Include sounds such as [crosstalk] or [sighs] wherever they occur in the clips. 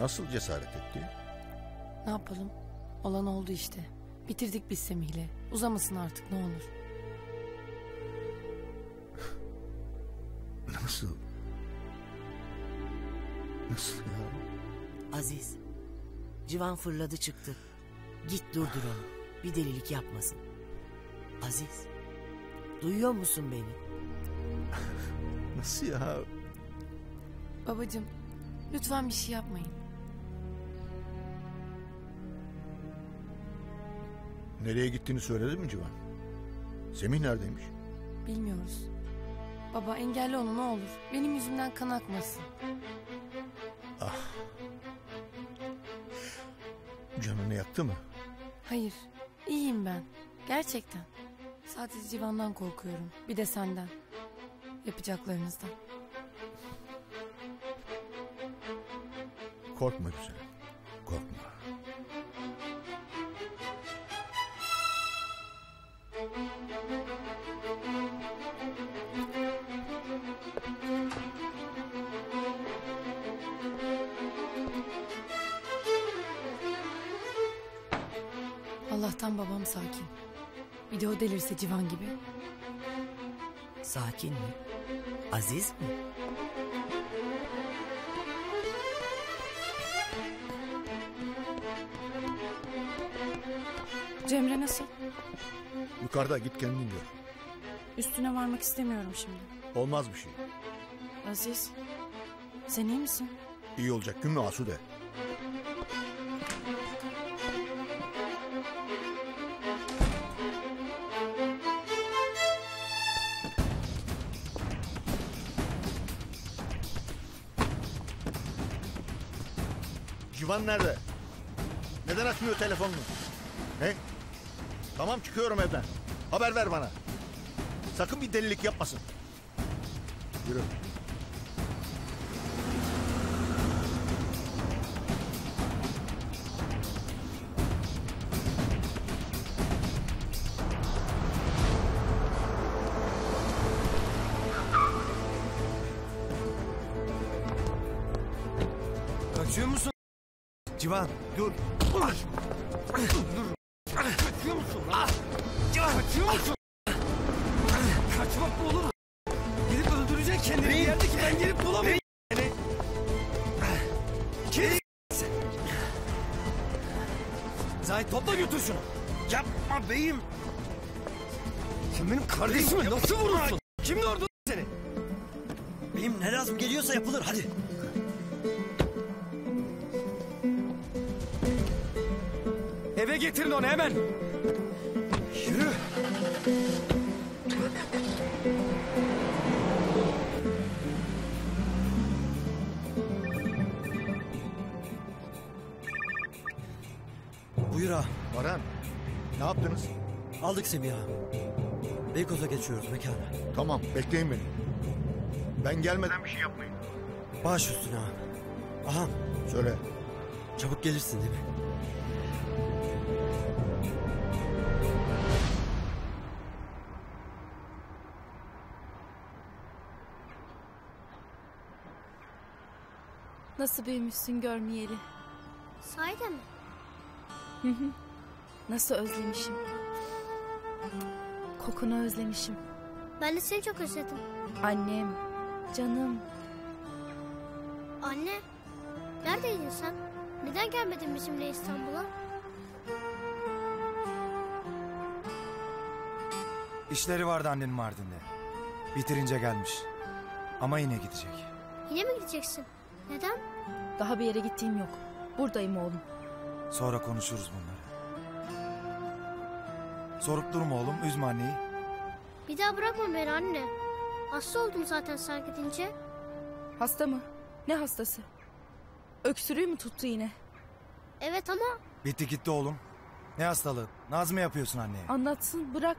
Nasıl cesaret etti? Ne yapalım? Olan oldu işte. Bitirdik biz Semih'le. Uzamasın artık ne olur. [sighs] Nasıl? Nasıl ya? Aziz. Civan fırladı çıktı. Git durdur onu. Bir delilik yapmasın. Aziz. Duyuyor musun beni? [sighs] Nasıl ya? Babacığım lütfen bir şey yapmayın. Nereye gittiğini söyledi mi Civan? Semih neredeymiş? Bilmiyoruz. Baba engelli onu ne olur. Benim yüzümden kan akmasın. Canını yaktı mı? Hayır. iyiyim ben. Gerçekten. Sadece Civan'dan korkuyorum. Bir de senden. Yapacaklarınızdan. Korkma güzelim. Korkma. Allah'tan babam sakin. Bir de o delirse Civan gibi. Sakin mi? Aziz mi? Cemre nasıl? Yukarıda git kendin gör. Üstüne varmak istemiyorum şimdi. Olmaz bir şey. Aziz, sen iyi misin? İyi olacak gün mü Asude? Civan nerede? Neden açmıyor telefonunu? Ne? Tamam çıkıyorum evden. Haber ver bana. Sakın bir delilik yapmasın. Yürü. Sen benim kardeşimi nasıl vurursun? Kim gördü seni? Benim ne lazım geliyorsa yapılır hadi. Eve getirin onu hemen. Yürü. Buyur ağa. Baran ne yaptınız? Aldık Semih'i ağa. Beykoz'a geçiyoruz mekana. Tamam bekleyin beni. Ben gelmeden bir şey yapmayın. Baş üstüne ağa. Aha Söyle. çabuk gelirsin değil mi? Nasıl büyümüşsün görmeyeli. Sahiden mi? Nasıl özlemişim. Kokunu özlemişim. Ben de seni çok özledim. Annem, canım. Anne, neredeydin sen? Neden gelmedin bizimle İstanbul'a? İşleri vardı annenin Mardin'de. Bitirince gelmiş. Ama yine gidecek. Yine mi gideceksin? Neden? Daha bir yere gittiğim yok. Buradayım oğlum. Sonra konuşuruz bunları. Sorup durma oğlum, üzme anneyi. Bir daha bırakma beni anne. Hasta oldum zaten sen gidince. Hasta mı? Ne hastası? Öksürüğü mü tuttu yine? Evet ama Bitti gitti oğlum. Ne hastalığı? Naz mı yapıyorsun anneye? Anlatsın bırak.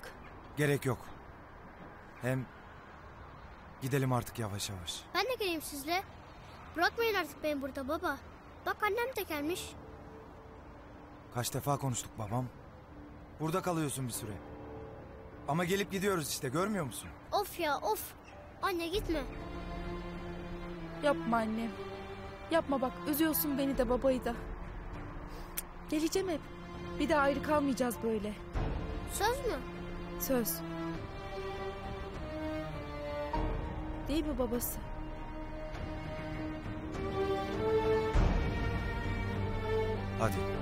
Gerek yok. Hem gidelim artık yavaş yavaş. ben de geleyim sizle. Bırakmayın artık beni burada baba. Bak annem de gelmiş. Kaç defa konuştuk babam. Burada kalıyorsun bir süre. Ama gelip gidiyoruz işte görmüyor musun? Of ya of. Anne gitme. Yapma annem. Yapma bak üzüyorsun beni de babayı da. Geleceğim hep. Bir daha ayrı kalmayacağız böyle. Söz mü? Söz. Değil mi babası? Hadi.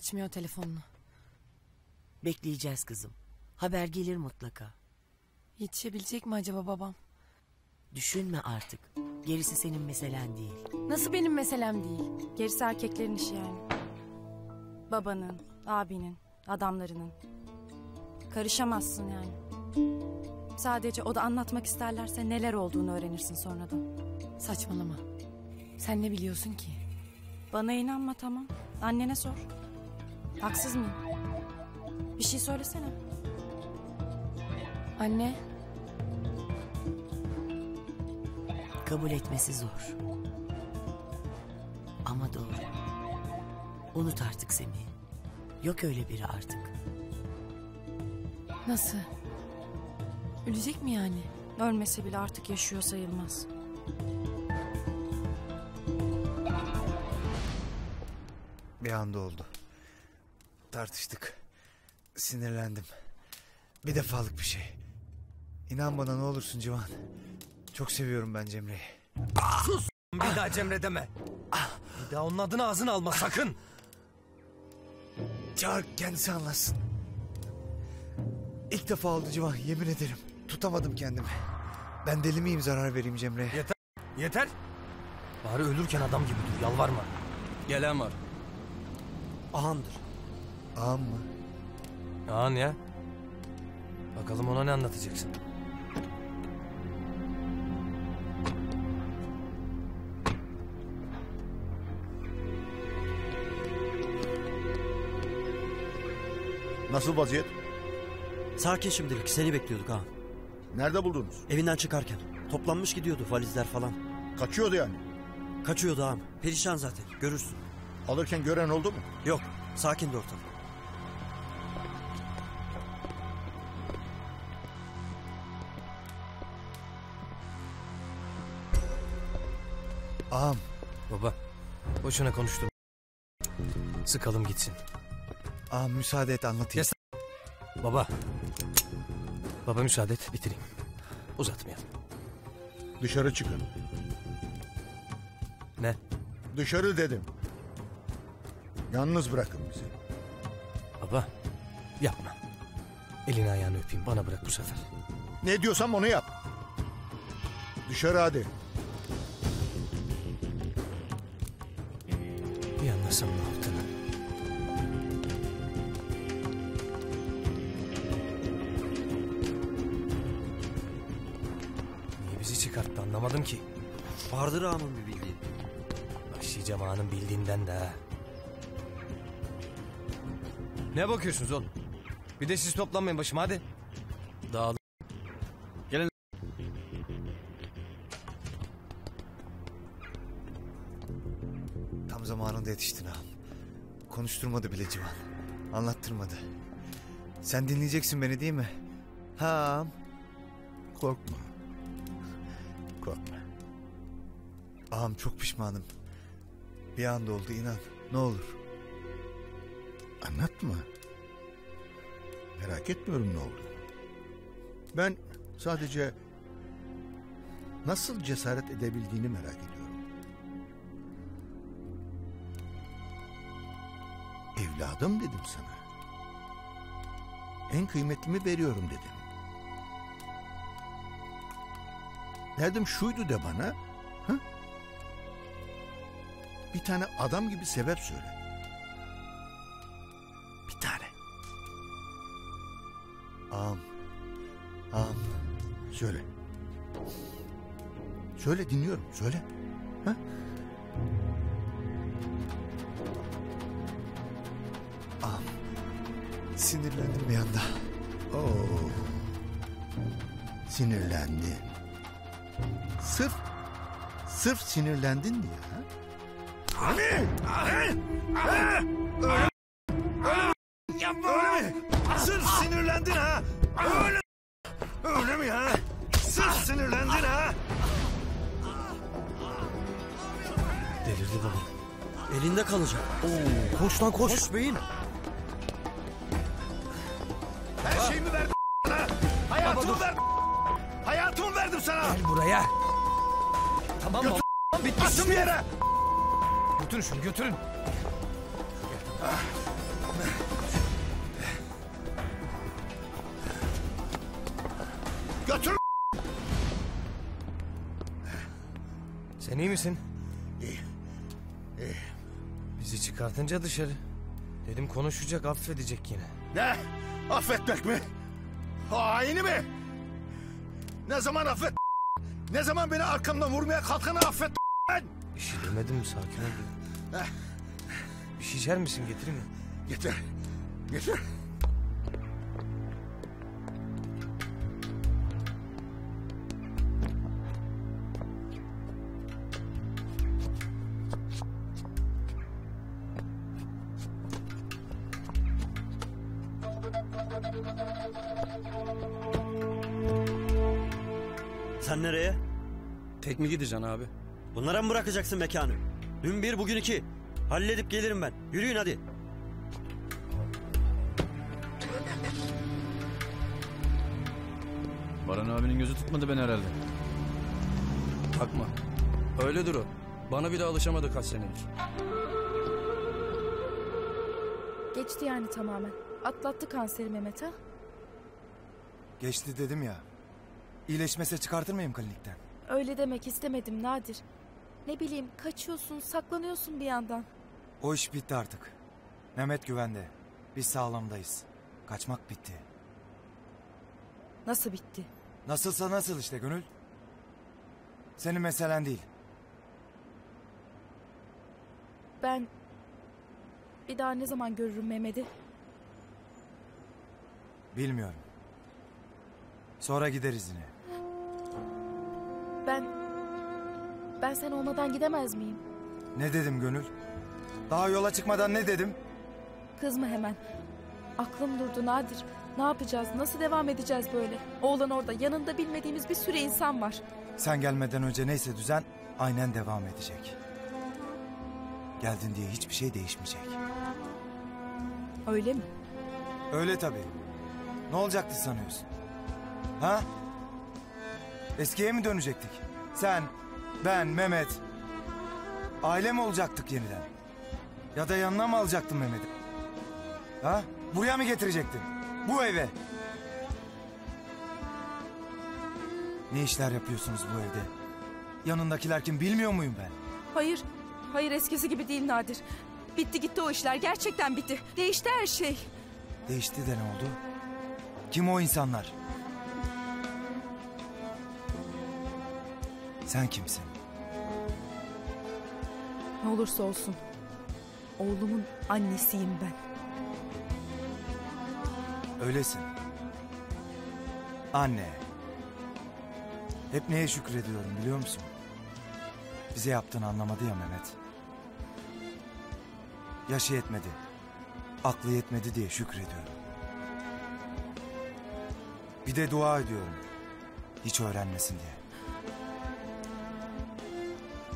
Açmıyor telefonunu. Bekleyeceğiz kızım. Haber gelir mutlaka. Yetişebilecek mi acaba babam? Düşünme artık. Gerisi senin meselen değil. Nasıl benim meselem değil? Gerisi erkeklerin işi yani. Babanın, abinin, adamlarının. Karışamazsın yani. Sadece o da anlatmak isterlerse neler olduğunu öğrenirsin sonradan. Saçmalama. Sen ne biliyorsun ki? Bana inanma tamam. Annene sor. Haksız mıyım? Bir şey söylesene. Anne, Kabul etmesi zor. Ama doğru. Unut artık Semih. Yok öyle biri artık. nasıl? Ölecek mi yani? Ölmesi bile artık yaşıyor sayılmaz. Bir anda oldu. Tartıştık. Sinirlendim. Bir defalık bir şey. İnan bana ne olursun Civan. Çok seviyorum ben Cemre'yi. Sus! Bir daha Cemre deme. Bir daha onun adını ağzına alma sakın. Çağır kendisi anlatsın. İlk defa oldu Civan yemin ederim. Tutamadım kendimi. Ben deli miyim zarar vereyim Cemre'ye? Yeter. Bari ölürken adam gibi dur yalvarma. Gelen var. Ahandır. Ağam mı? Ahan ya. Bakalım ona ne anlatacaksın. Nasıl vaziyet? Sakin şimdilik. Seni bekliyorduk ha. Nerede buldunuz? Evinden çıkarken. Toplanmış gidiyordu valizler falan. Kaçıyordu yani. Kaçıyordu ağam. Perişan zaten. Görürsün. Alırken gören oldu mu? Yok. Sakin de ortam. Ağam. Baba. Boşuna konuştum. Sıkalım gitsin. Ağam müsaade et anlatayım. Yes. Baba. Baba müsaade et bitireyim. Uzatmayalım. Dışarı çıkın. Ne? Dışarı dedim. Yalnız bırakın bizi. Baba. Yapma. Elini ayağını öpeyim bana bırak bu sefer. Ne diyorsam onu yap. Dışarı hadi. Vardır ağamın bir bildiği. Başlayacağım ağanın bildiğinden de ha. Ne bakıyorsunuz oğlum? Bir de siz toplanmayın başıma hadi. Dağılın. Tam zamanında yetiştin ağam. Konuşturmadı bile Civan. Anlattırmadı. Sen dinleyeceksin beni değil mi? Ha ağam. Korkma. Ağam çok pişmanım. Bir anda oldu inan. Ne olur. Anlatma. Merak etmiyorum ne oldu. Ben sadece nasıl cesaret edebildiğini merak ediyorum. Evladım dedim sana. En kıymetlimi veriyorum dedim. Derdim şuydu de bana. Ha? Bir tane adam gibi sebep söyle. Bir tane. Ağam. Ağam. Söyle. Söyle dinliyorum. Söyle. Ha? Sinirlendim bir anda. Oo. Sinirlendin. Sırf sırf sinirlendin mi ya? Öyle mi? Sırf sinirlendin ha? Öyle Öyle mi ha? Sırf sinirlendin ha? Delirdi baba. Elinde kalacak. Koş lan koş. Koş beyin. Her şeyimi verdim sana. Hayatımı verdim. Hayatımı verdim sana. Gel buraya. Tamam mı? Bitti. Atın bir yere. Götürün şunu götürün. Götür. Sen iyi misin? İyi. Bizi çıkartınca dışarı. Dedim konuşacak affedecek yine. Ne? Affetmek mi? Haini mi? Ne zaman affet? Ne zaman beni arkamdan vurmaya kalkanı affet? Bir şey demedim sakin ol. Bir şey içer misin getireyim mi? Getir. Getir. Sen nereye? Tek mi gideceksin abi? Bunlara mı bırakacaksın mekanı? Dün bir bugün iki. Halledip gelirim ben. Yürüyün hadi. Baran abinin gözü tutmadı ben herhalde. Takma. Öyledir o. Bana bir de alışamadı kaç senedir. Geçti yani tamamen. Atlattı kanseri Mehmet ha? Geçti dedim ya. İyileşmese çıkartır mıyım klinikten? Öyle demek istemedim Nadir. Ne bileyim kaçıyorsun, saklanıyorsun bir yandan. O iş bitti artık. Mehmet güvende. Biz sağlamdayız. Kaçmak bitti. Nasıl bitti? Nasılsa nasıl işte Gönül. Senin meselen değil. Ben bir daha ne zaman görürüm Mehmet'i? Bilmiyorum. Sonra gideriz yine. Ben ben sen olmadan gidemez miyim? Ne dedim Gönül? Daha yola çıkmadan ne dedim? Kızma hemen. Aklım durdu Nadir. Ne yapacağız? Nasıl devam edeceğiz böyle? Oğlan orada. Yanında bilmediğimiz bir sürü insan var. Sen gelmeden önce neyse düzen aynen devam edecek. Geldin diye hiçbir şey değişmeyecek. Öyle mi? Öyle tabii. Ne olacaktı sanıyorsun? Ha? Eskiye mi dönecektik? Sen, ben, Mehmet. Aile mi olacaktık yeniden? Ya da yanına mı alacaktın Mehmet'i? Ha? Buraya mı getirecektin? Bu eve. Ne işler yapıyorsunuz bu evde? Yanındakiler kim bilmiyor muyum ben? Hayır. Hayır eskisi gibi değil Nadir. Bitti gitti o işler. Gerçekten bitti. Değişti her şey. Değişti de ne oldu? Kim o insanlar? Sen kimsin? Ne olursa olsun. Oğlumun annesiyim ben. Öylesin. Anne. Hep neye şükrediyorum biliyor musun? Bize yaptığını anlamadı ya Mehmet. Yaşı yetmedi. Aklı yetmedi diye şükrediyorum. Bir de dua ediyorum. Hiç öğrenmesin diye.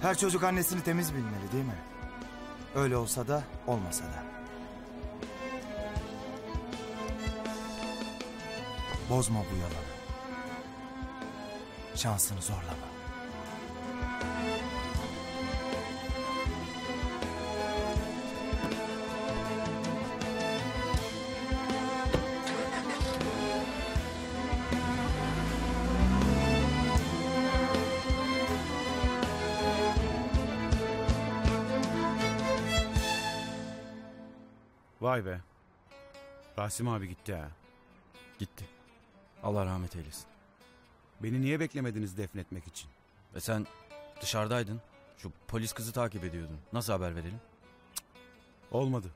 Her çocuk annesini temiz bilmeli değil mi? Öyle olsa da olmasa da. Bozma bu yalanı. Şansını zorlama. Rasim abi gitti ha. Gitti. Allah rahmet eylesin. Beni niye beklemediniz defnetmek için? E sen dışarıdaydın. Şu polis kızı takip ediyordun. Nasıl haber verelim? Olmadı.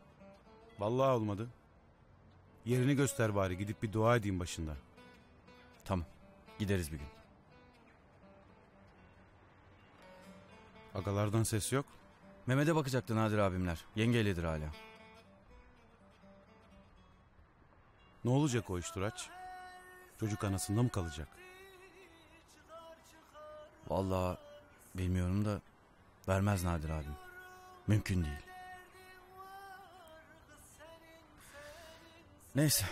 Vallahi olmadı. Yerini göster bari gidip bir dua edeyim başında. Tamam. Gideriz bir gün. Agalardan ses yok. Mehmet'e bakacaktı Nadir abimler. Yengeyledir hala. Ne olacak o iş Turaç? Çocuk anasında mı kalacak? Vallahi bilmiyorum da vermez Nadir abim. Mümkün değil. Neyse.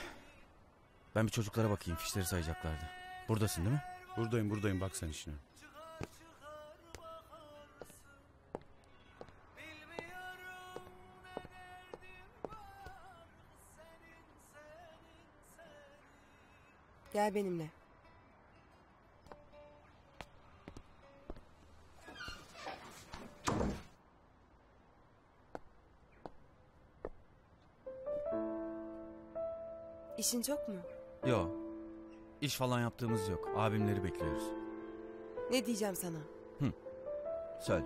Ben bir çocuklara bakayım. Fişleri sayacaklardı. Buradasın değil mi? Buradayım buradayım bak sen işine. Gel benimle. İşin çok mu? Yok. İş falan yaptığımız yok. Abimleri bekliyoruz. Ne diyeceğim sana? Söyle.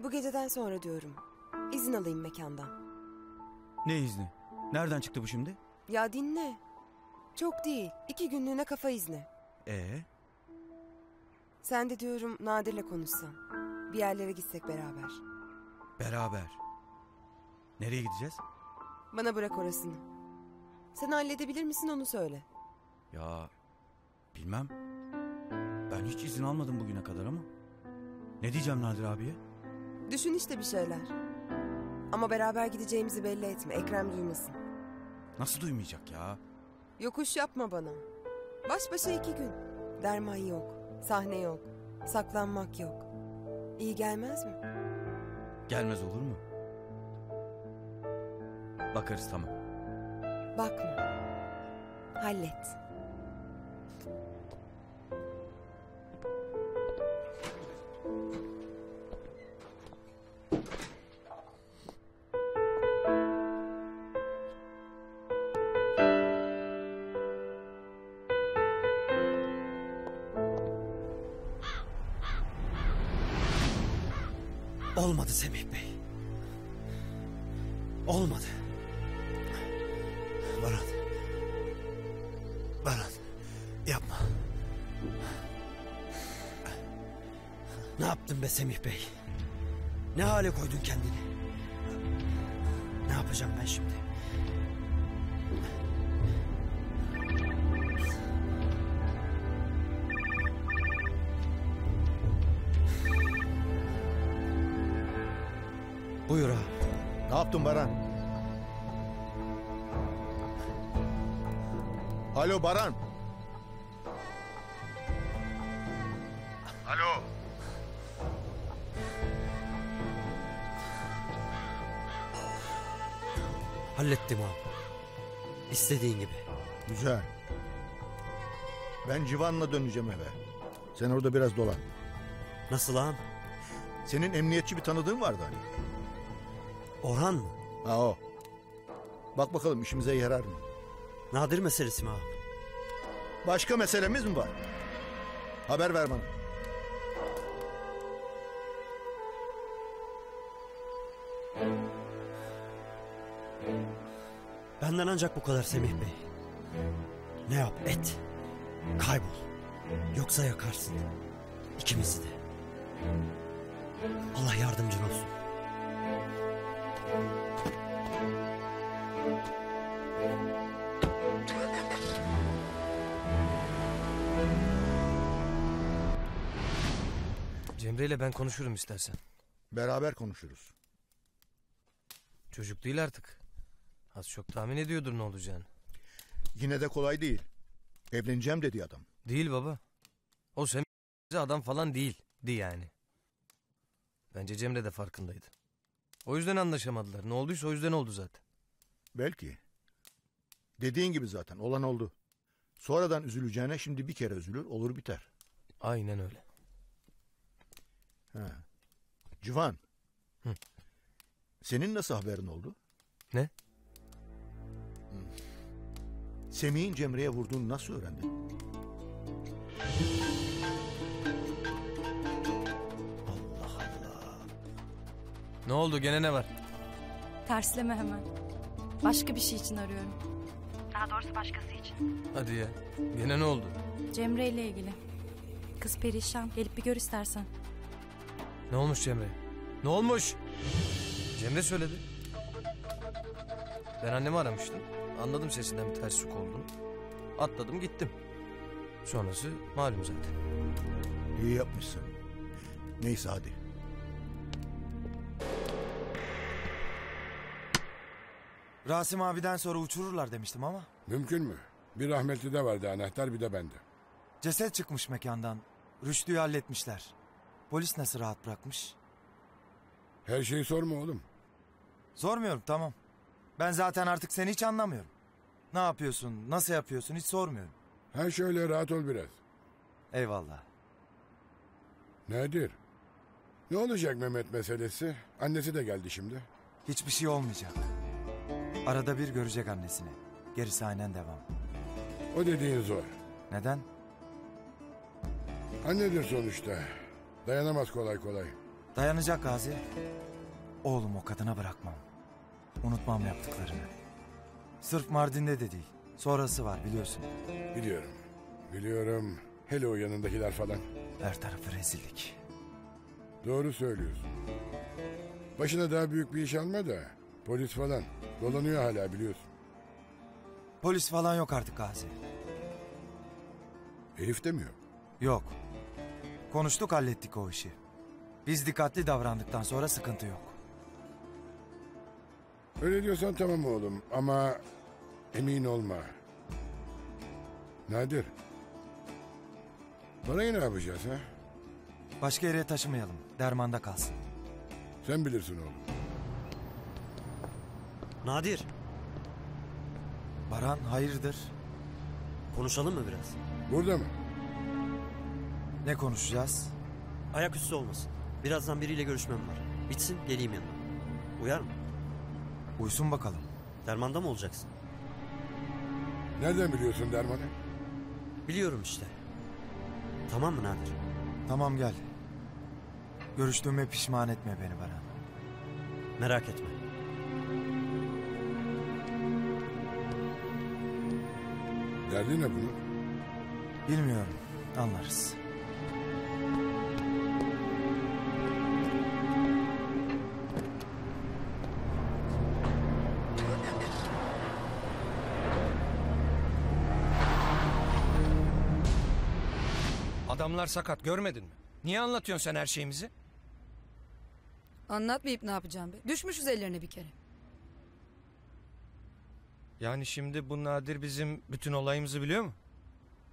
Bu geceden sonra diyorum. İzin alayım mekandan. Ne izni? Nereden çıktı bu şimdi? Ya dinle. Çok değil. iki günlüğüne kafa izni. Ee? Sen de diyorum Nadir'le konuşsan. Bir yerlere gitsek beraber. Beraber. Nereye gideceğiz? Bana bırak orasını. Sen halledebilir misin onu söyle. Ya bilmem. Ben hiç izin almadım bugüne kadar ama. Ne diyeceğim Nadir abiye? Düşün işte bir şeyler. Ama beraber gideceğimizi belli etme. Ekrem duymasın. Nasıl duymayacak ya? Yokuş yapma bana. Baş başa iki gün. Derman yok. Sahne yok. Saklanmak yok. İyi gelmez mi? Gelmez olur mu? Bakarız tamam. Bakma. Hallet. Semih Bey? Ne hale koydun kendini? Ne yapacağım ben şimdi? Buyur ağam. Ne yaptın Baran? Alo Baran. Hallettim ağam. İstediğin gibi. Güzel. Ben Civan'la döneceğim eve. Sen orada biraz dolan. Nasıl ağam? Senin emniyetçi bir tanıdığın vardı hani. Orhan mı? Ha o. Bak bakalım işimize yarar mı? Nadir meselesi mi ağam? Başka meselemiz mi var? Haber ver bana. Benden ancak bu kadar Semih Bey. Ne yap et. Kaybol. Yoksa yakarsın. İkimizi de. Allah yardımcın olsun. Cemre ile ben konuşurum istersen. Beraber konuşuruz. Çocuk değil artık. Az çok tahmin ediyordur ne olacağını. Yine de kolay değil. Evleneceğim dedi adam. Değil baba. O sen adam falan değil. Di yani. Bence Cemre de farkındaydı. O yüzden anlaşamadılar. Ne olduysa o yüzden oldu zaten. Belki. Dediğin gibi zaten olan oldu. Sonradan üzüleceğine şimdi bir kere üzülür olur biter. Aynen öyle. Ha. Civan. Senin nasıl haberin oldu? Ne? Semih'in Cemre'ye vurduğunu nasıl öğrendin? Ne oldu gene ne var? Tersleme hemen. Başka bir şey için arıyorum. Daha doğrusu başkası için. Hadi ya. Gene ne oldu? Cemre ile ilgili. Kız perişan. Gelip bir gör istersen. Ne olmuş Cemre? Ne olmuş? Cemre söyledi. Ben annemi aramıştım. Anladım sesinden bir terslik olduğunu. Atladım gittim. Sonrası malum zaten. İyi yapmışsın. Neyse hadi. Rasim abiden sonra uçururlar demiştim ama. Mümkün mü? Bir rahmetli de vardı anahtar bir de bende. Ceset çıkmış mekandan. Rüştü'yü halletmişler. Polis nasıl rahat bırakmış? Her şeyi sorma oğlum. Sormuyorum tamam. Ben zaten artık seni hiç anlamıyorum. Ne yapıyorsun, nasıl yapıyorsun hiç sormuyorum. Ha şöyle rahat ol biraz. Eyvallah. Nedir? Ne olacak Mehmet meselesi? Annesi de geldi şimdi. Hiçbir şey olmayacak. Arada bir görecek annesini. Gerisi aynen devam. O dediğin zor. Neden? Annedir sonuçta. Dayanamaz kolay kolay. Dayanacak Gazi. Oğlum o kadına bırakmam. Unutmam yaptıklarını. Sırf Mardin'de de değil. Sonrası var biliyorsun. Biliyorum. Biliyorum. Hele o yanındakiler falan. Her tarafı rezillik. Doğru söylüyorsun. Başına daha büyük bir iş alma da. Polis falan. Dolanıyor hala biliyorsun. Polis falan yok artık Gazi. Herif de mi yok? Yok. Konuştuk hallettik o işi. Biz dikkatli davrandıktan sonra sıkıntı yok. Öyle diyorsan tamam oğlum ama emin olma. Nadir. Parayı ne yapacağız ha? Başka yere taşımayalım. Dermanda kalsın. Sen bilirsin oğlum. Nadir. Baran hayırdır? Konuşalım mı biraz? Burada mı? Ne konuşacağız? Ayaküstü olmasın. Birazdan biriyle görüşmem var. Bitsin geleyim yanına. Uyar mı? Uysun bakalım. Dermanda mı olacaksın? Nereden biliyorsun dermanı? Biliyorum işte. Tamam mı Nadir? Tamam gel. Görüştüğüme pişman etme beni Baran. Merak etme. Derdi ne bunun? Bilmiyorum. Anlarız. Adamlar sakat görmedin mi? Niye anlatıyorsun sen her şeyimizi? Anlatmayıp ne yapacağım be? Düşmüşüz ellerine bir kere. Yani şimdi bu Nadir bizim bütün olayımızı biliyor mu?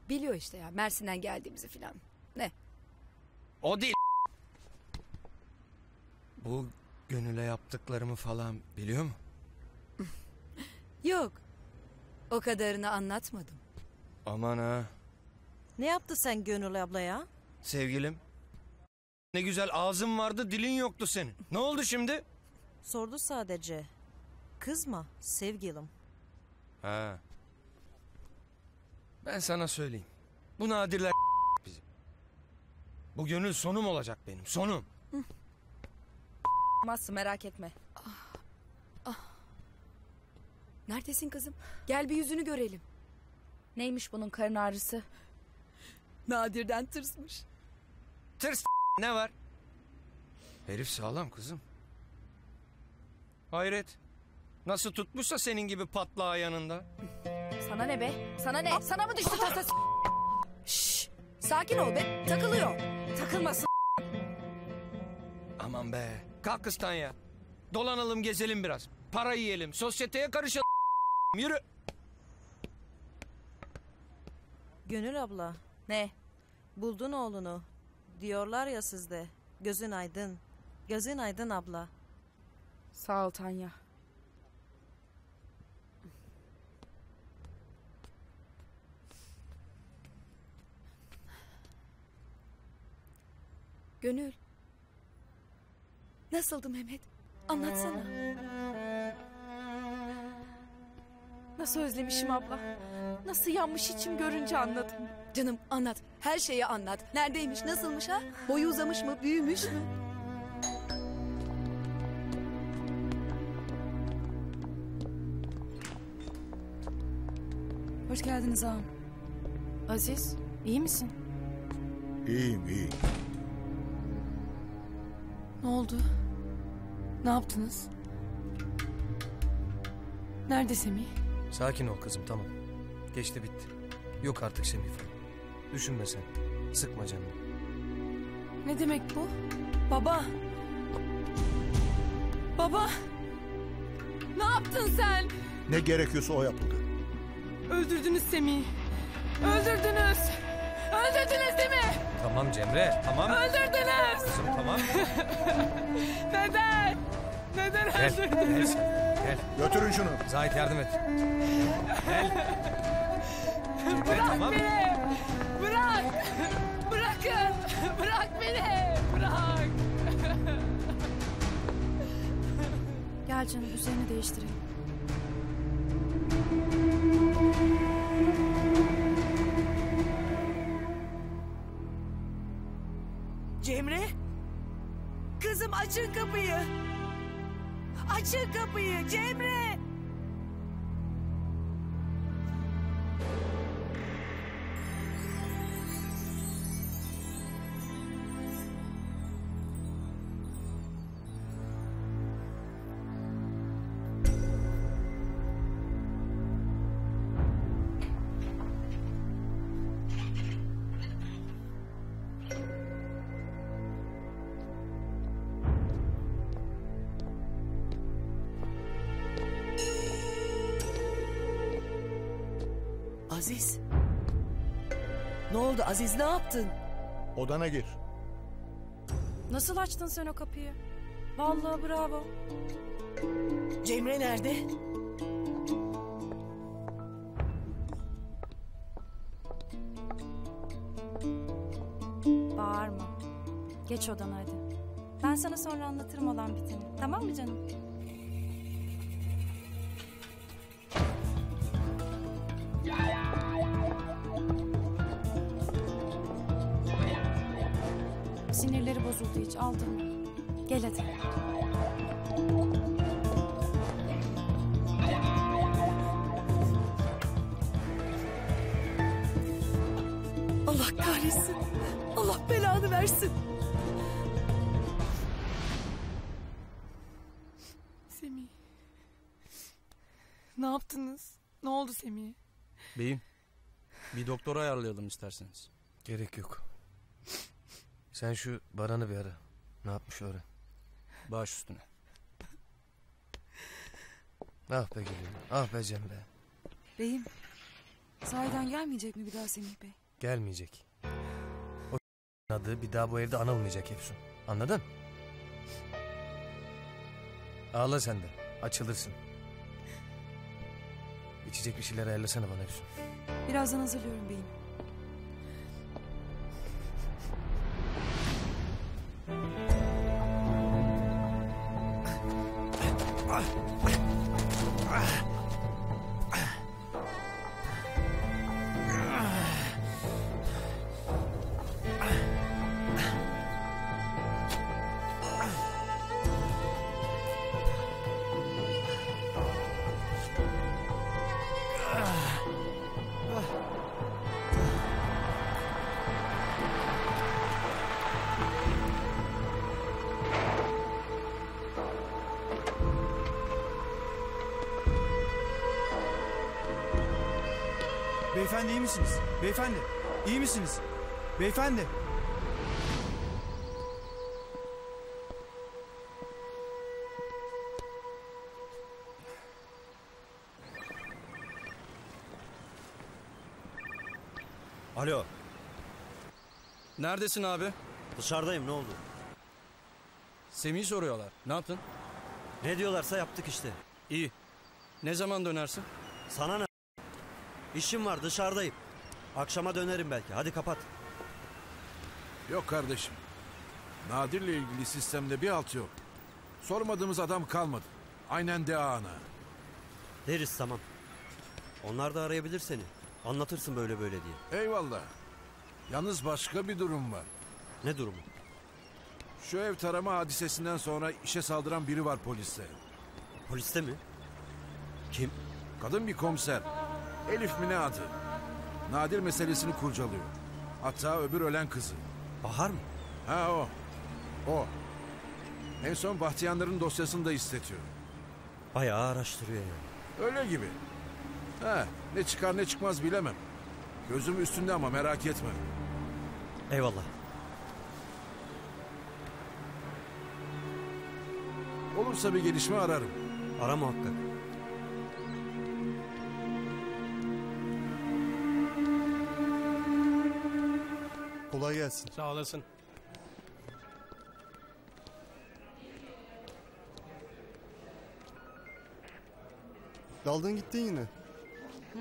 Biliyor işte ya Mersin'den geldiğimizi filan. Ne? O değil. Bu gönüle yaptıklarımı falan biliyor mu? [laughs] Yok. O kadarını anlatmadım. Aman ha. Ne yaptı sen Gönül ablaya? Sevgilim. Ne güzel ağzın vardı dilin yoktu senin. Ne oldu şimdi? Sordu sadece. Kızma sevgilim. Ha. Ben sana söyleyeyim. Bu nadirler [laughs] bizim. Bu gönül sonum olacak benim sonum. Mazsın merak etme. Neredesin kızım? Gel bir yüzünü görelim. Neymiş bunun karın ağrısı? Nadir'den tırsmış. Tırs ne var? Herif sağlam kızım. Hayret. Nasıl tutmuşsa senin gibi patlağı yanında. Sana ne be? Sana ne? Sana mı düştü tasası? Şşş. Sakin ol be. Takılıyor. Takılmasın. Aman be. Kalk kıstan ya. Dolanalım gezelim biraz. Para yiyelim. Sosyeteye karışalım. Yürü. Gönül abla. Ne? Buldun oğlunu. Diyorlar ya sizde. Gözün aydın. Gözün aydın abla. Sağ ol Tanya. Gönül. Nasıldı Mehmet? Anlatsana. Nasıl özlemişim abla. Nasıl yanmış içim görünce anladım. Canım anlat. Her şeyi anlat. Neredeymiş, nasılmış ha? Boyu uzamış mı, büyümüş mü? Hoş geldiniz ağam. Aziz, iyi misin? İyiyim iyi. Ne oldu? Ne yaptınız? Nerede Semih? Sakin ol kızım tamam. Geçti bitti. Yok artık Semih falan. Düşünme sen. Sıkma canını. Ne demek bu? Baba. Baba. Ne yaptın sen? Ne gerekiyorsa o yapıldı. Öldürdünüz Semih'i. Öldürdünüz. Öldürdünüz değil mi? Tamam Cemre tamam. Öldürdünüz. Kızım tamam. [laughs] Neden? Neden Gel. Gel. öldürdünüz? Gel. Götürün şunu. Zahit yardım et. Gel. Bırak tamam. beni. Bırak. Bırakın. Bırak beni. Bırak. Gel canım üzerini değiştirelim. Açın kapıyı Cemre. Aziz ne yaptın? Odana gir. Nasıl açtın sen o kapıyı? Vallahi bravo. Cemre nerede? Bağırma. Geç odana hadi. Ben sana sonra anlatırım olan biteni. Tamam mı canım? Sinirleri bozuldu hiç aldırma. Gel hadi. Allah kahretsin. Allah belanı versin. Semih. Ne yaptınız? Ne oldu Semih? Beyim. Bir doktor ayarlayalım isterseniz. Gerek yok. Sen şu Baran'ı bir ara. Ne yapmış öğren. Baş üstüne. Ah be gülüm. Ah be Cemre. Beyim. Sahiden gelmeyecek mi bir daha Semih Bey? Gelmeyecek. O adı bir daha bu evde anılmayacak Efsun. Anladın? Ağla sen de. Açılırsın. İçecek bir şeyler ayarlasana bana Efsun. Birazdan hazırlıyorum beyim. Beyefendi iyi misiniz? Beyefendi iyi misiniz? Beyefendi. Alo. Neredesin abi? Dışarıdayım ne oldu? Semih'i soruyorlar. Ne yaptın? Ne diyorlarsa yaptık işte. İyi. Ne zaman dönersin? Sana ne? İşim var dışarıdayım. Akşama dönerim belki. Hadi kapat. Yok kardeşim. Nadir'le ilgili sistemde bir alt yok. Sormadığımız adam kalmadı. Aynen de ana. Deriz tamam. Onlar da arayabilir seni. Anlatırsın böyle böyle diye. Eyvallah. Yalnız başka bir durum var. Ne durumu? Şu ev tarama hadisesinden sonra işe saldıran biri var poliste. Poliste mi? Kim? Kadın bir komiser. Elif mi ne adı? Nadir meselesini kurcalıyor. Hatta öbür ölen kızı. Bahar mı? Ha o. O. En son Bahtiyanların dosyasını da istetiyor. Bayağı araştırıyor yani. Öyle gibi. Ha, ne çıkar ne çıkmaz bilemem. Gözüm üstünde ama merak etme. Eyvallah. Olursa bir gelişme ararım. Ara muhakkak. Gelsin. Sağ olasın. Daldın gittin yine. Hı?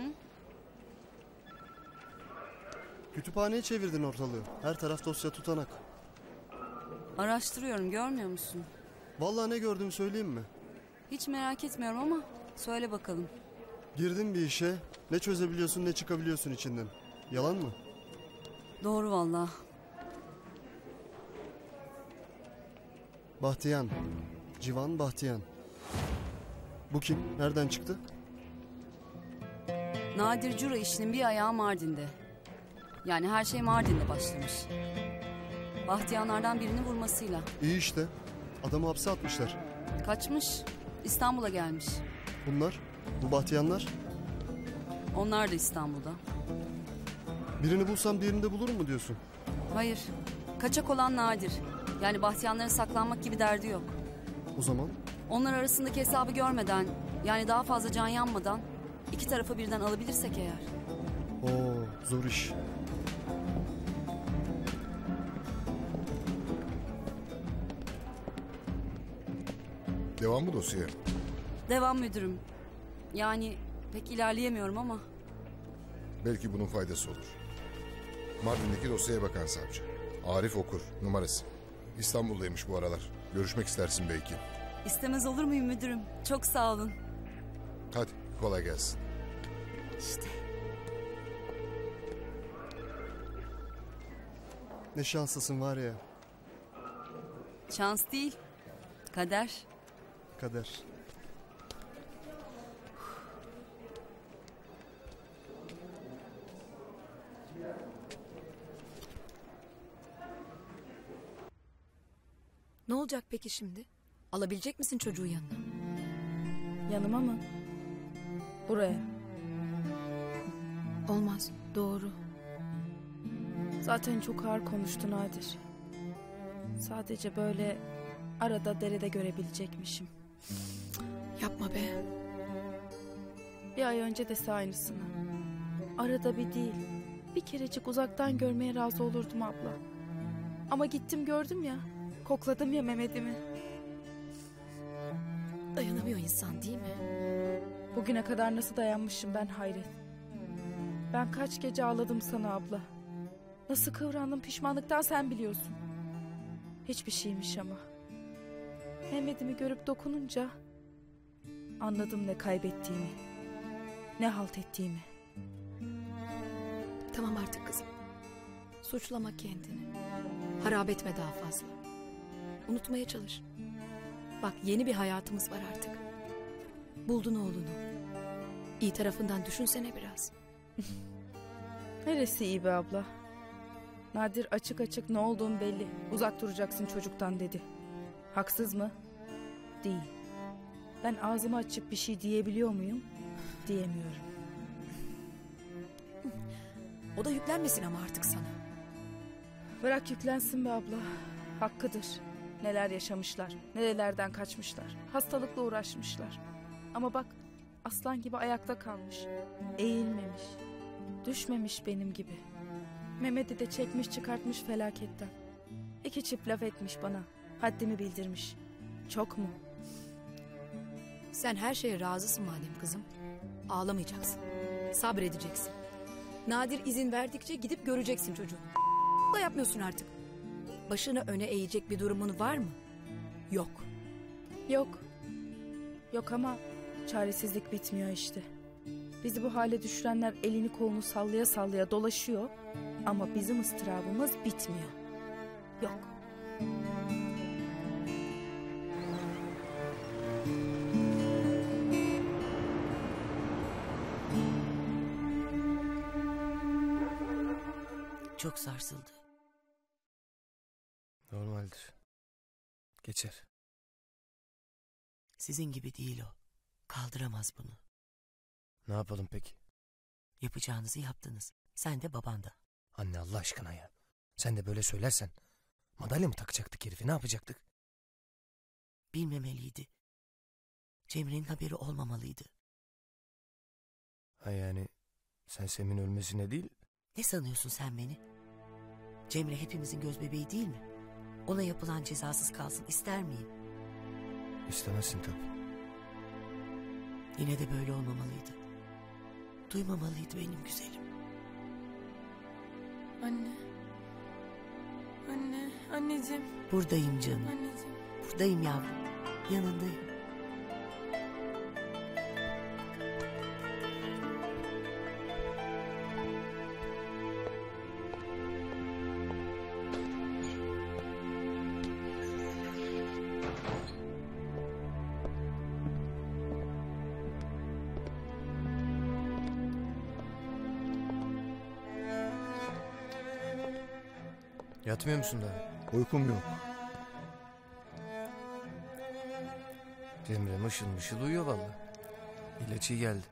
Kütüphaneye çevirdin ortalığı. Her taraf dosya tutanak. Araştırıyorum görmüyor musun? Vallahi ne gördüğümü söyleyeyim mi? Hiç merak etmiyorum ama söyle bakalım. Girdin bir işe. Ne çözebiliyorsun ne çıkabiliyorsun içinden. Yalan mı? Doğru vallahi. Bahtiyan. Civan Bahtiyan. Bu kim? Nereden çıktı? Nadir Cura işinin bir ayağı Mardin'de. Yani her şey Mardin'de başlamış. Bahtiyanlardan birini vurmasıyla. İyi işte. Adamı hapse atmışlar. Kaçmış. İstanbul'a gelmiş. Bunlar? Bu Bahtiyanlar? Onlar da İstanbul'da. Birini bulsam diğerini de bulurum mu diyorsun? Hayır. Kaçak olan Nadir. Yani Bahtiyanların saklanmak gibi derdi yok. O zaman? Onlar arasındaki hesabı görmeden yani daha fazla can yanmadan iki tarafı birden alabilirsek eğer. Oo zor iş. Devam mı dosyaya? Devam müdürüm. Yani pek ilerleyemiyorum ama Belki bunun faydası olur. Mardin'deki dosyaya bakan savcı. Arif Okur, numarası. İstanbul'daymış bu aralar. Görüşmek istersin belki. istemez olur muyum müdürüm? Çok sağ olun. Hadi kolay gelsin. İşte. Ne şanslısın var ya. Şans değil. Kader. Kader. Olacak peki şimdi? Alabilecek misin çocuğu yanına? Yanıma mı? Buraya. Olmaz. Doğru. Zaten çok ağır konuştu Nadir. Sadece böyle arada derede görebilecekmişim. Yapma be. Bir ay önce de aynısını. Arada bir değil. Bir kerecik uzaktan görmeye razı olurdum abla. Ama gittim gördüm ya. Kokladım ya Mehmet'imi. Dayanamıyor insan değil mi? Bugüne kadar nasıl dayanmışım ben hayret. Ben kaç gece ağladım sana abla. Nasıl kıvrandım pişmanlıktan sen biliyorsun. Hiçbir şeymiş ama. Mehmet'imi görüp dokununca anladım ne kaybettiğimi. Ne halt ettiğimi. Tamam artık kızım. Suçlama kendini. Harap etme daha fazla. Unutmaya çalış. Bak yeni bir hayatımız var artık. Buldun oğlunu. İyi tarafından düşünsene biraz. [laughs] Neresi iyi be abla? Nadir açık açık ne olduğun belli. Uzak duracaksın çocuktan dedi. Haksız mı? Değil. Ben ağzımı açıp bir şey diyebiliyor muyum? Diyemiyorum. O da yüklenmesin ama artık sana. Bırak yüklensin be abla. Hakkıdır. Neler yaşamışlar, nerelerden kaçmışlar. Hastalıkla uğraşmışlar. Ama bak aslan gibi ayakta kalmış. Eğilmemiş. Düşmemiş benim gibi. Mehmet'i de çekmiş çıkartmış felaketten. İki çift laf etmiş bana. Haddimi bildirmiş. Çok mu? Sen her şeye razısın madem kızım. Ağlamayacaksın. Sabredeceksin. Nadir izin verdikçe gidip göreceksin çocuğu. da yapmıyorsun artık başını öne eğecek bir durumun var mı? Yok. Yok. Yok ama çaresizlik bitmiyor işte. Bizi bu hale düşürenler elini kolunu sallaya sallaya dolaşıyor ama bizim ıstırabımız bitmiyor. Yok. Çok sarsıldı. Normaldir. Geçer. Sizin gibi değil o. Kaldıramaz bunu. Ne yapalım peki? Yapacağınızı yaptınız. Sen de baban da. Anne Allah aşkına ya. Sen de böyle söylersen. Madalya mı takacaktık herifi ne yapacaktık? Bilmemeliydi. Cemre'nin haberi olmamalıydı. Ha yani sen Sem'in ölmesine değil Ne sanıyorsun sen beni? Cemre hepimizin göz bebeği değil mi? Ona yapılan cezasız kalsın ister miyim? istemezsin tabii. Yine de böyle olmamalıydı. Duymamalıydı benim güzelim. Anne. Anne, anneciğim. Buradayım canım. Anneciğim. Buradayım yavrum. Yanındayım. Yatmıyor musun daha? Uykum yok. Cemre mışıl mışıl uyuyor valla. İlaç iyi geldi.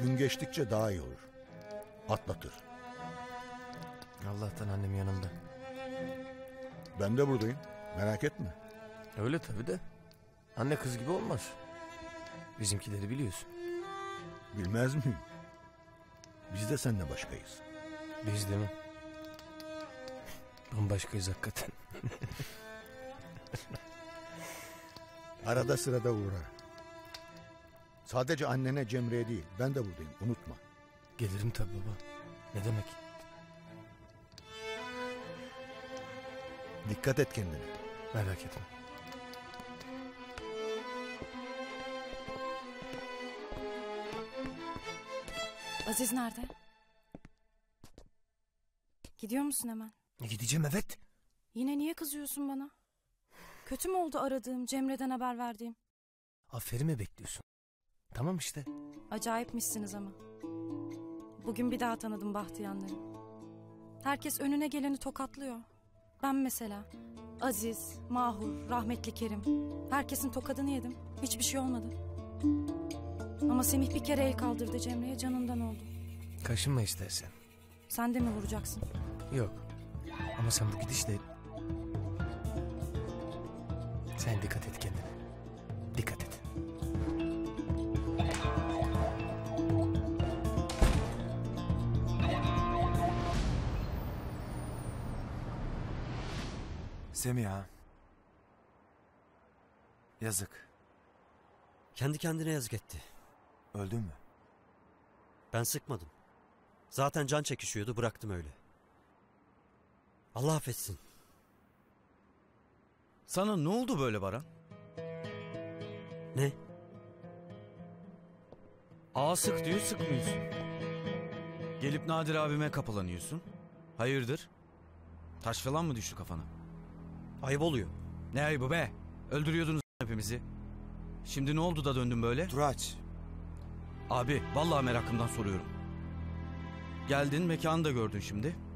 Gün geçtikçe daha iyi olur. Atlatır. Allah'tan annem yanımda. Ben de buradayım. Merak etme. Öyle tabii de. Anne kız gibi olmaz. Bizimkileri biliyorsun. Bilmez miyim? Biz de seninle başkayız. Biz de mi? Bambaşkayız hakikaten. [laughs] Arada sırada uğra. Sadece annene Cemre'ye değil, ben de buradayım. Unutma. Gelirim tabii baba. Ne demek? Dikkat et kendine. Merak etme. Aziz nerede? Gidiyor musun hemen? Gideceğim evet. Yine niye kızıyorsun bana? Kötü mü oldu aradığım, Cemre'den haber verdiğim? Aferin mi bekliyorsun? Tamam işte. Acayipmişsiniz ama. Bugün bir daha tanıdım Bahtiyanları. Herkes önüne geleni tokatlıyor. Ben mesela. Aziz, Mahur, rahmetli Kerim. Herkesin tokadını yedim. Hiçbir şey olmadı. Ama Semih bir kere el kaldırdı Cemre'ye canından oldu. Kaşınma istersen. Sen de mi vuracaksın? Yok. Ama sen bu gidişle... Sen dikkat et kendine. Dikkat et. Semiha. Yazık. Kendi kendine yazık etti. Öldün mü? Ben sıkmadım. Zaten can çekişiyordu bıraktım öyle. Allah affetsin. Sana ne oldu böyle Baran? Ne? Ağa sık diyor sıkmıyorsun. Gelip Nadir abime kapalanıyorsun. Hayırdır? Taş falan mı düştü kafana? Ayıp oluyor. Ne ayıbı be? Öldürüyordunuz hepimizi. Şimdi ne oldu da döndün böyle? Turaç. Abi vallahi merakımdan soruyorum. Geldin mekanı da gördün şimdi.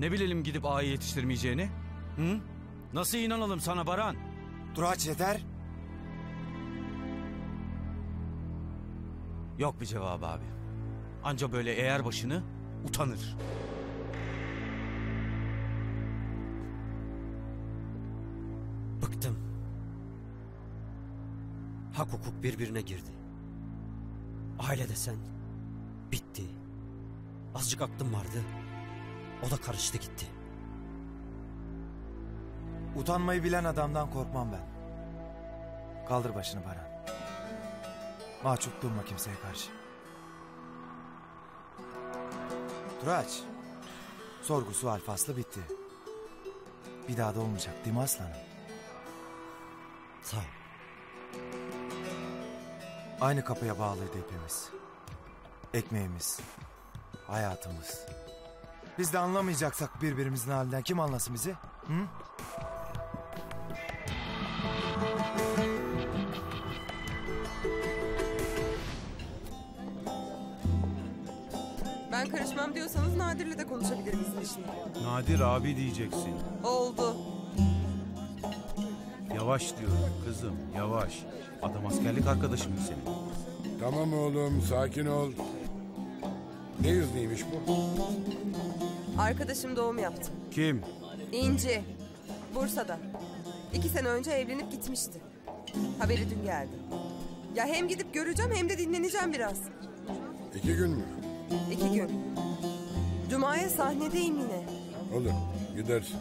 Ne bilelim gidip ağayı yetiştirmeyeceğini? Hı? Nasıl inanalım sana Baran? Turaç yeter. Yok bir cevabı abi. Anca böyle eğer başını utanır. Bıktım. Hak hukuk birbirine girdi. Aile desen bitti. Azıcık aklım vardı. O da karıştı gitti. Utanmayı bilen adamdan korkmam ben. Kaldır başını Baran. Mahcup durma kimseye karşı. Turaç. Sorgu sual faslı bitti. Bir daha da olmayacak değil mi aslanım? Sağ ol. Aynı kapıya bağlıydı hepimiz. Ekmeğimiz, hayatımız. Biz de anlamayacaksak birbirimizin halinden kim anlasın bizi? Hı? Ben karışmam diyorsanız Nadir'le de konuşabilirim izin işini. Nadir abi diyeceksin. Oldu. Yavaş diyorum kızım yavaş. Adam askerlik arkadaşım senin. Tamam oğlum sakin ol. Ne izniymiş bu? Arkadaşım doğum yaptı. Kim? İnci. Bursa'da. İki sene önce evlenip gitmişti. Haberi dün geldi. Ya hem gidip göreceğim hem de dinleneceğim biraz. İki gün mü? İki gün. Cuma'ya sahnedeyim yine. Olur gidersin.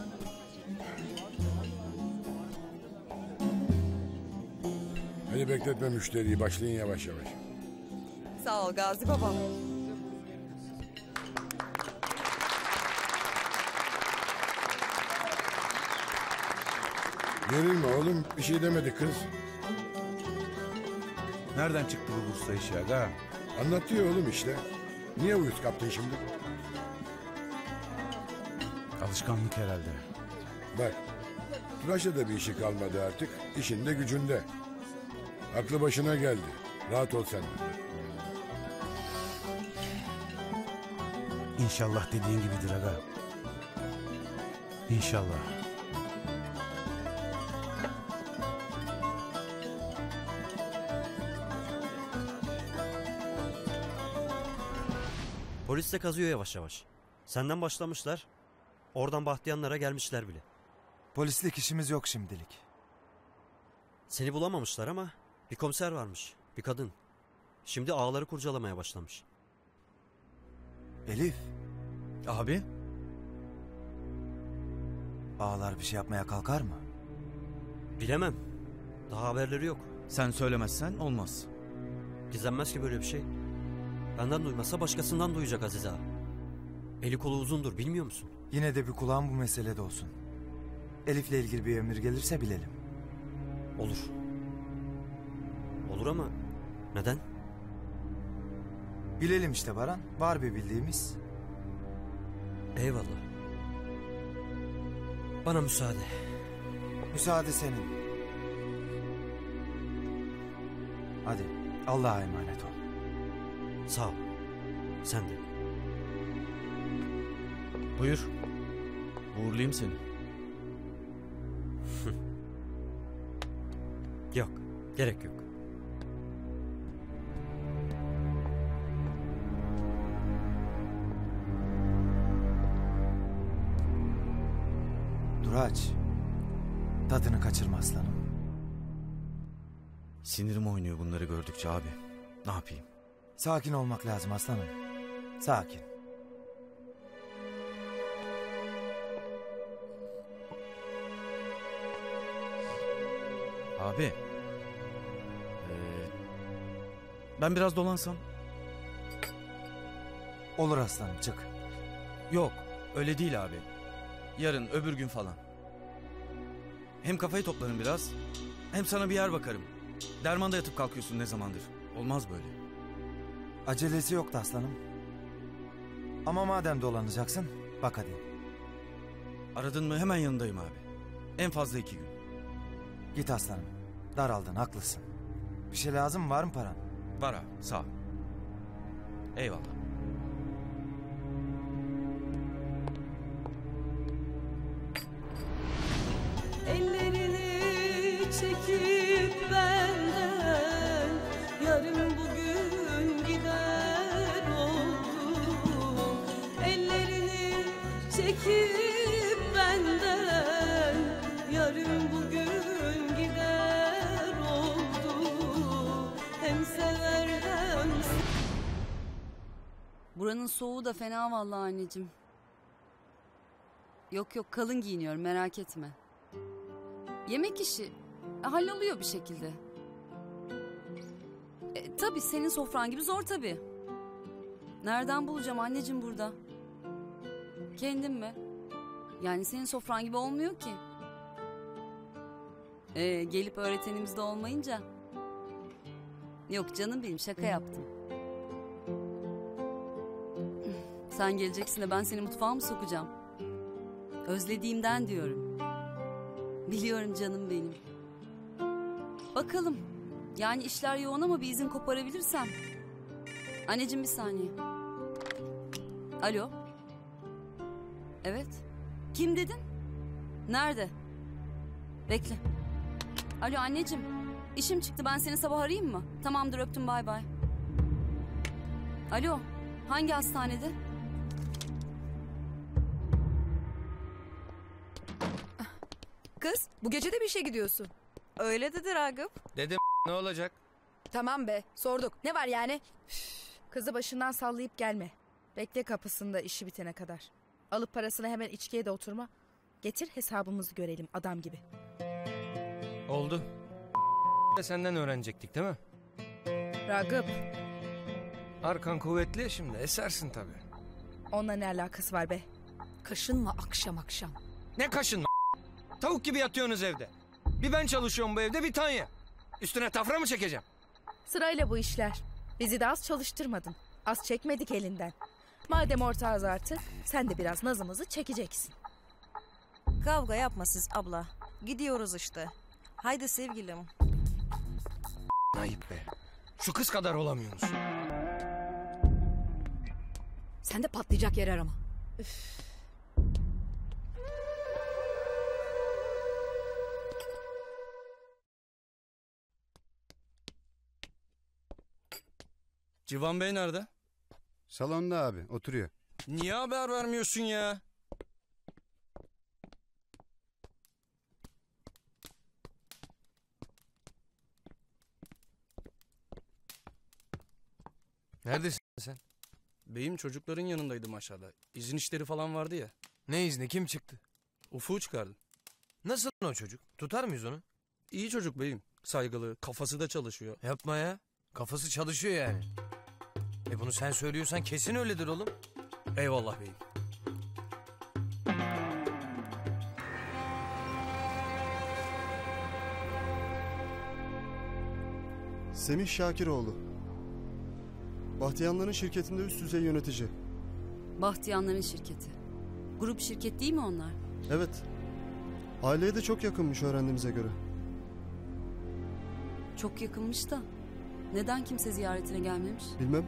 Hadi bekletme müşteriyi başlayın yavaş yavaş. Sağ ol Gazi babam. Gerilme oğlum bir şey demedi kız. Nereden çıktı bu Bursa işi aga? Anlatıyor oğlum işte. Niye uyuz kaptın şimdi? Alışkanlık herhalde. Bak Turaş'ta da bir işi kalmadı artık. İşinde gücünde. Aklı başına geldi. Rahat ol sen. İnşallah dediğin gibidir aga. İnşallah. Polis de kazıyor yavaş yavaş. Senden başlamışlar. Oradan Bahtiyanlara gelmişler bile. Polislik işimiz yok şimdilik. Seni bulamamışlar ama bir komiser varmış. Bir kadın. Şimdi ağları kurcalamaya başlamış. Elif. Abi? Ağlar bir şey yapmaya kalkar mı? Bilemem. Daha haberleri yok. Sen söylemezsen olmaz. Gizlenmez ki böyle bir şey. Benden duymazsa başkasından duyacak Azize ağa. Eli kolu uzundur bilmiyor musun? Yine de bir kulağın bu meselede olsun. Elif'le ilgili bir emir gelirse bilelim. Olur. Olur ama neden? Bilelim işte Baran. Var bir bildiğimiz. Eyvallah. Bana müsaade. Müsaade senin. Hadi Allah'a emanet ol. Sağ ol. Sen de. Buyur. Uğurlayayım seni. [laughs] Yok. Gerek yok. Duraç. Tadını kaçırma aslanım. Sinirim oynuyor bunları gördükçe abi. Ne yapayım? Sakin olmak lazım aslanım. Sakin. Abi. Ee, ben biraz dolansam. Olur aslanım çık. Yok öyle değil abi. Yarın öbür gün falan. Hem kafayı toplarım biraz. Hem sana bir yer bakarım. Dermanda yatıp kalkıyorsun ne zamandır. Olmaz böyle. Acelesi yoktu aslanım. Ama madem dolanacaksın bak hadi. Aradın mı hemen yanındayım abi. En fazla iki gün. Git aslanım. Daraldın haklısın. Bir şey lazım mı var mı paran? Var abi sağ ol. Eyvallah. Ellerini çekip Buranın soğuğu da fena vallahi anneciğim. Yok yok kalın giyiniyorum merak etme. Yemek işi e, halloluyor bir şekilde. E, tabii senin sofran gibi zor tabii. Nereden bulacağım anneciğim burada? Kendim mi? Yani senin sofran gibi olmuyor ki. E, gelip öğretenimiz de olmayınca. Yok canım benim şaka yaptım. Sen geleceksin de ben seni mutfağa mı sokacağım? Özlediğimden diyorum. Biliyorum canım benim. Bakalım. Yani işler yoğun ama bir izin koparabilirsem. Anneciğim bir saniye. Alo. Evet. Kim dedin? Nerede? Bekle. Alo anneciğim. İşim çıktı ben seni sabah arayayım mı? Tamamdır öptüm bay bay. Alo. Hangi hastanede? Kız bu gece de bir işe gidiyorsun. Öyle dedi Ragıp. Dedim ne olacak? Tamam be sorduk. Ne var yani? Kızı başından sallayıp gelme. Bekle kapısında işi bitene kadar. Alıp parasını hemen içkiye de oturma. Getir hesabımızı görelim adam gibi. Oldu. Senden öğrenecektik değil mi? Ragıp Arkan kuvvetli ya şimdi esersin tabii. onunla ne alakası var be? Kaşınma akşam akşam. Ne kaşınma Tavuk gibi yatıyorsunuz evde. Bir ben çalışıyorum bu evde bir Tanya. Üstüne tafra mı çekeceğim? Sırayla bu işler. Bizi de az çalıştırmadın. Az çekmedik elinden. Madem ortağız artık sen de biraz nazımızı çekeceksin. Kavga yapma siz abla. Gidiyoruz işte. Haydi sevgilim. Ayıp be. Şu kız kadar olamıyorsunuz. Sen de patlayacak yer arama. Civan Bey nerede? Salonda abi oturuyor. Niye haber vermiyorsun ya? Neredesin sen? Beyim çocukların yanındaydım aşağıda. İzin işleri falan vardı ya. Ne izni kim çıktı? Ufu çıkardı. Nasıl o çocuk? Tutar mıyız onu? İyi çocuk beyim. Saygılı, kafası da çalışıyor. Yapma ya. Kafası çalışıyor yani. E bunu sen söylüyorsan kesin öyledir oğlum. Eyvallah beyim. Semih Şakiroğlu. Bahtiyanların şirketinde üst düzey yönetici. Bahtiyanların şirketi. Grup şirket değil mi onlar? Evet. Aileye de çok yakınmış öğrendiğimize göre. Çok yakınmış da. Neden kimse ziyaretine gelmemiş? Bilmem.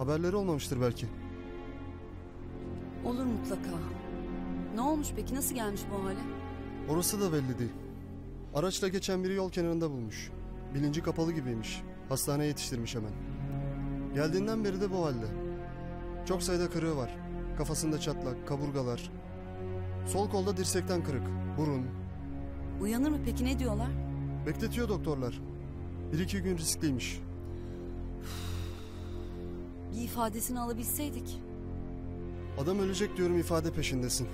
Haberleri olmamıştır belki. Olur mutlaka. Ne olmuş peki nasıl gelmiş bu hale? Orası da belli değil. Araçla geçen biri yol kenarında bulmuş. Bilinci kapalı gibiymiş. Hastaneye yetiştirmiş hemen. Geldiğinden beri de bu halde. Çok sayıda kırığı var. Kafasında çatlak, kaburgalar. Sol kolda dirsekten kırık, burun. Uyanır mı peki ne diyorlar? Bekletiyor doktorlar. Bir iki gün riskliymiş. Bir ifadesini alabilseydik. Adam ölecek diyorum ifade peşindesin.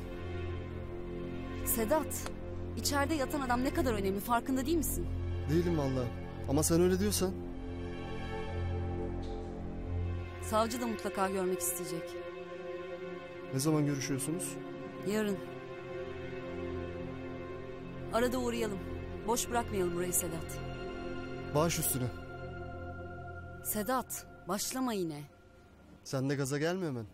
Sedat, içeride yatan adam ne kadar önemli farkında değil misin? Değilim vallahi. Ama sen öyle diyorsan. Savcı da mutlaka görmek isteyecek. Ne zaman görüşüyorsunuz? Yarın. Arada uğrayalım. Boş bırakmayalım burayı Sedat. Baş üstüne. Sedat, başlama yine. Sen de gaza gelme hemen.